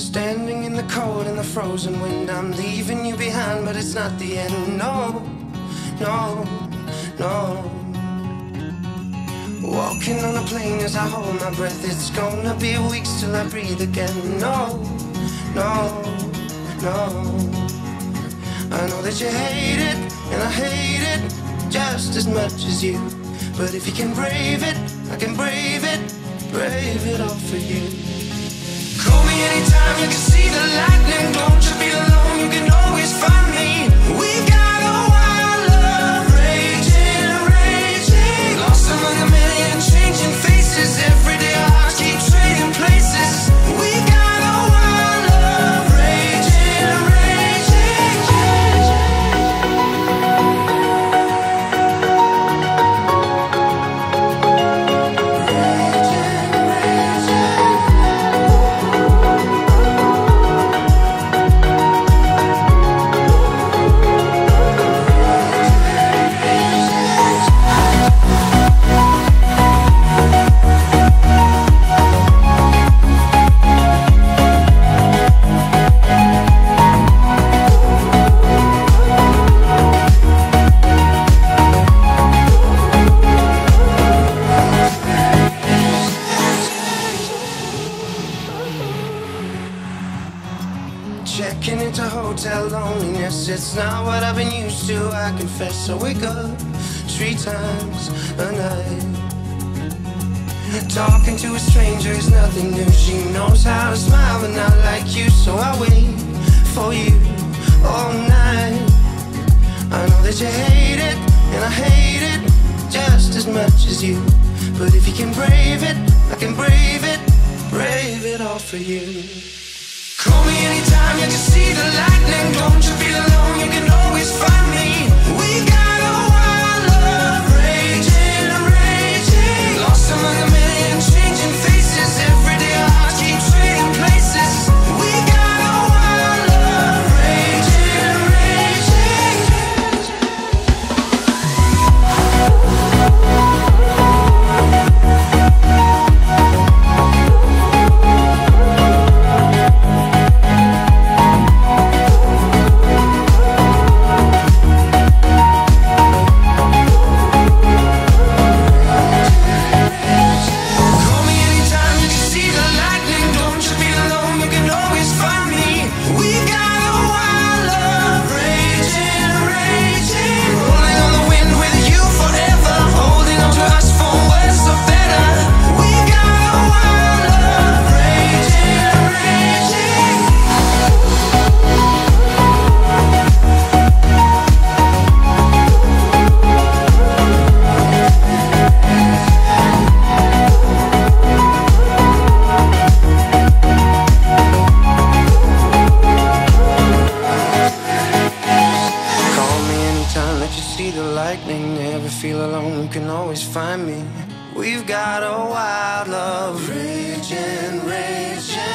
Standing in the cold and the frozen wind, I'm leaving you behind, but it's not the end. No, no, no. Walking on a plane as I hold my breath, it's gonna be weeks till I breathe again. No, no, no. I know that you hate it, and I hate it just as much as you. But if you can brave it, I can brave it, brave it all for you. Checking into hotel loneliness, it's not what I've been used to, I confess. I wake up three times a night. Talking to a stranger is nothing new. She knows how to smile, but not like you, so I wait for you all night. I know that you hate it, and I hate it just as much as you. But if you can brave it, I can brave it, brave it all for you. Call me anytime you can see the lightning. Don't you feel alone? You can Never feel alone, you can always find me. We've got a wild love raging, raging.